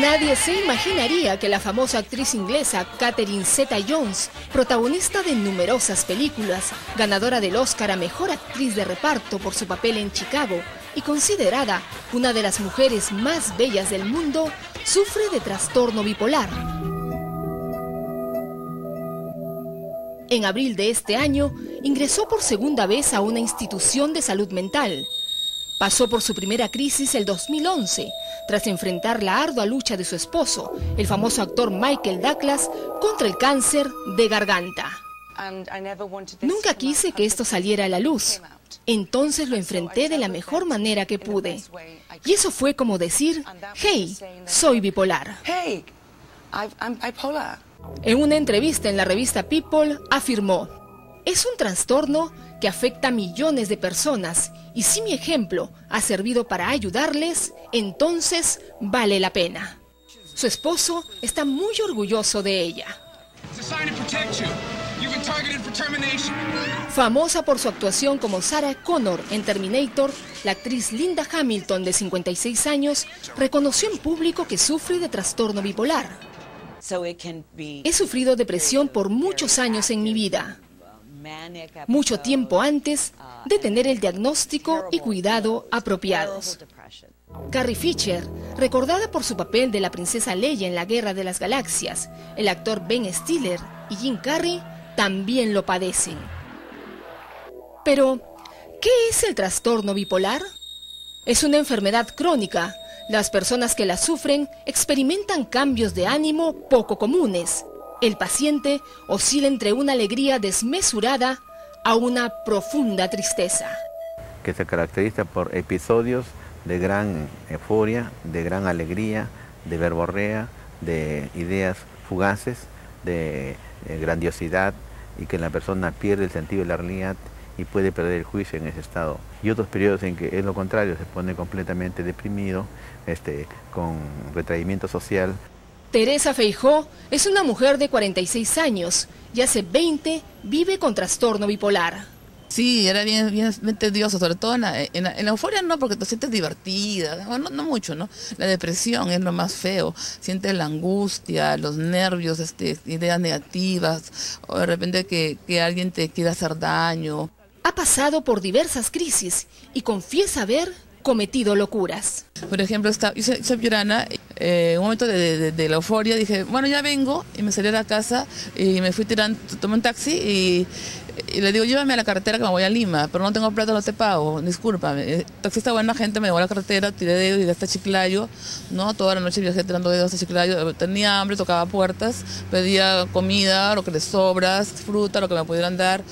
Nadie se imaginaría que la famosa actriz inglesa Catherine Zeta-Jones, protagonista de numerosas películas, ganadora del Oscar a Mejor Actriz de Reparto por su papel en Chicago y considerada una de las mujeres más bellas del mundo, sufre de trastorno bipolar. En abril de este año, ingresó por segunda vez a una institución de salud mental. Pasó por su primera crisis el 2011, tras enfrentar la ardua lucha de su esposo, el famoso actor Michael Douglas, contra el cáncer de garganta. Nunca quise que esto saliera a la luz. Entonces lo enfrenté de la mejor manera que pude. Y eso fue como decir, hey, soy bipolar. En una entrevista en la revista People afirmó, es un trastorno que afecta a millones de personas y si mi ejemplo ha servido para ayudarles, entonces vale la pena. Su esposo está muy orgulloso de ella. Famosa por su actuación como Sarah Connor en Terminator, la actriz Linda Hamilton, de 56 años, reconoció en público que sufre de trastorno bipolar. He sufrido depresión por muchos años en mi vida, mucho tiempo antes de tener el diagnóstico y cuidado apropiados. Carrie Fisher, recordada por su papel de la princesa Leia en la Guerra de las Galaxias, el actor Ben Stiller y Jim Carrey también lo padecen. Pero, ¿qué es el trastorno bipolar? Es una enfermedad crónica. Las personas que la sufren experimentan cambios de ánimo poco comunes. El paciente oscila entre una alegría desmesurada a una profunda tristeza. Que se caracteriza por episodios de gran euforia, de gran alegría, de verborrea, de ideas fugaces, de eh, grandiosidad y que la persona pierde el sentido de la realidad y puede perder el juicio en ese estado. Y otros periodos en que es lo contrario, se pone completamente deprimido, este, con retraimiento social. Teresa Feijó es una mujer de 46 años y hace 20 vive con trastorno bipolar. Sí, era bien, bien, tedioso, sobre todo en la, en, euforia no, porque te sientes divertida, no, no, mucho, ¿no? La depresión es lo más feo, sientes la angustia, los nervios, este, ideas negativas, o de repente que, que alguien te quiera hacer daño. Ha pasado por diversas crisis y confiesa haber cometido locuras. Por ejemplo, estaba, yo soy piorana, eh, un momento de, de, la euforia dije, bueno, ya vengo, y me salí a la casa y me fui tirando, tomé un taxi y y le digo, llévame a la carretera que me voy a Lima, pero no tengo plata, no te pago, discúlpame. El taxista buena gente me llevó a la carretera, tiré dedos y hasta Chiclayo, ¿no? Toda la noche viajé tirando dedos hasta Chiclayo, tenía hambre, tocaba puertas, pedía comida, lo que les sobras, fruta, lo que me pudieran dar.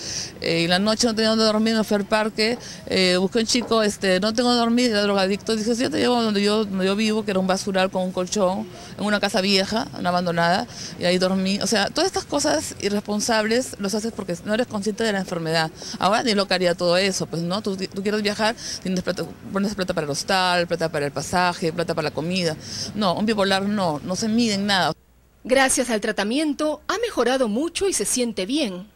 Eh, y la noche no tenía donde dormir, me fui al parque, eh, busqué un chico, este, no tengo donde dormir, era drogadicto, dije, sí, yo te llevo donde yo, donde yo vivo, que era un basural con un colchón, en una casa vieja, una abandonada, y ahí dormí. O sea, todas estas cosas irresponsables los haces porque no eres consciente de la enfermedad. Ahora ni lo que haría todo eso, pues no, tú, quieres viajar, tienes plata, pones plata para el hostal, plata para el pasaje, plata para la comida. No, un bipolar no, no se mide en nada. Gracias al tratamiento ha mejorado mucho y se siente bien.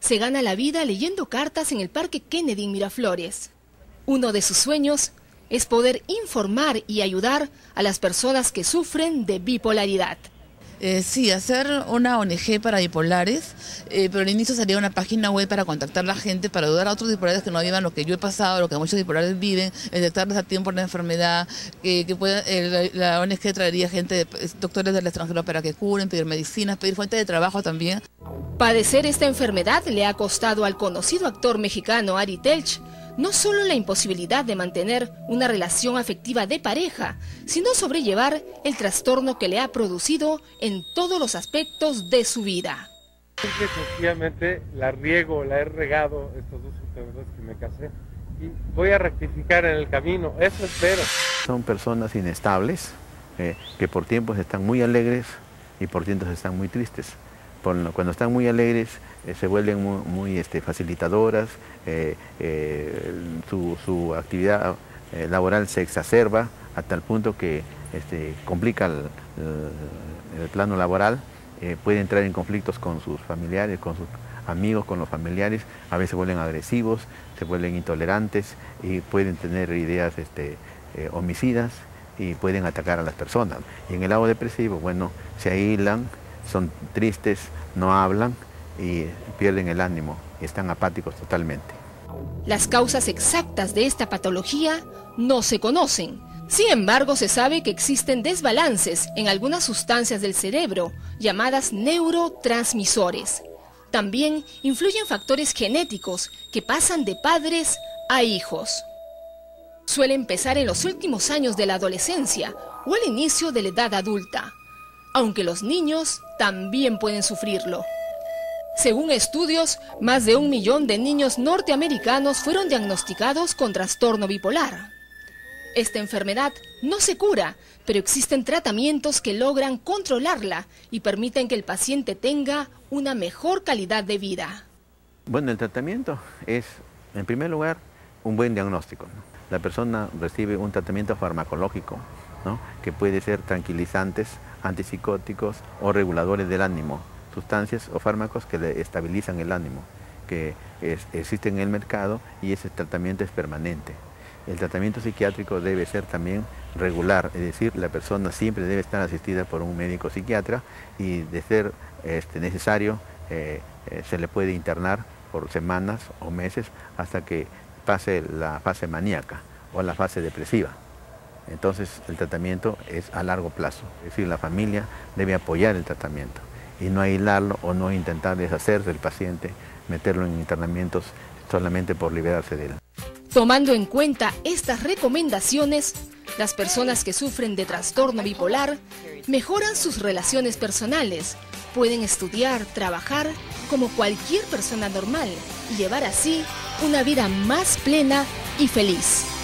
Se gana la vida leyendo cartas en el Parque Kennedy en Miraflores. Uno de sus sueños es poder informar y ayudar a las personas que sufren de bipolaridad. Eh, sí, hacer una ONG para bipolares, eh, pero al inicio sería una página web para contactar a la gente, para ayudar a otros bipolares que no vivan lo que yo he pasado, lo que muchos bipolares viven, detectarles a tiempo la enfermedad, que, eh, la, ONG traería gente, doctores del extranjero para que curen, pedir medicinas, pedir fuentes de trabajo también. Padecer esta enfermedad le ha costado al conocido actor mexicano Ari Telch no solo la imposibilidad de mantener una relación afectiva de pareja, sino sobrellevar el trastorno que le ha producido en todos los aspectos de su vida. sencillamente la riego, la he regado estos dos últimos que me casé y voy a rectificar en el camino, eso espero. Son personas inestables eh, que por tiempos están muy alegres y por tiempos están muy tristes cuando están muy alegres eh, se vuelven muy, este, facilitadoras, eh, eh, su, actividad laboral se exacerba hasta el punto que este, complica el, plano laboral, puede entrar en conflictos con sus familiares, con sus amigos, con los familiares, a veces se vuelven agresivos, se vuelven intolerantes y pueden tener ideas este, homicidas y pueden atacar a las personas. Y en el lado depresivo, bueno, se aíslan, son tristes, no hablan y pierden el ánimo y están apáticos totalmente. Las causas exactas de esta patología no se conocen. Sin embargo, se sabe que existen desbalances en algunas sustancias del cerebro, llamadas neurotransmisores. También influyen factores genéticos que pasan de padres a hijos. Suele empezar en los últimos años de la adolescencia o al inicio de la edad adulta, aunque los niños también pueden sufrirlo. Según estudios, más de un millón de niños norteamericanos fueron diagnosticados con trastorno bipolar. Esta enfermedad no se cura, pero existen tratamientos que logran controlarla y permiten que el paciente tenga una mejor calidad de vida. Bueno, el tratamiento es, en primer lugar, un buen diagnóstico. La persona recibe un tratamiento farmacológico, que puede ser tranquilizantes, antipsicóticos o reguladores del ánimo, sustancias o fármacos que le estabilizan el ánimo, que existen en el mercado y ese tratamiento es permanente. El tratamiento psiquiátrico debe ser también regular, es decir, la persona siempre debe estar asistida por un médico psiquiatra y de ser este, necesario eh, eh, se le puede internar por semanas o meses hasta que pase la fase maníaca o la fase depresiva. Entonces el tratamiento es a largo plazo, es decir, la familia debe apoyar el tratamiento y no aislarlo o no intentar deshacerse del paciente, meterlo en internamientos solamente por liberarse de él. Tomando en cuenta estas recomendaciones, las personas que sufren de trastorno bipolar mejoran sus relaciones personales, pueden estudiar, trabajar como cualquier persona normal y llevar así una vida más plena y feliz.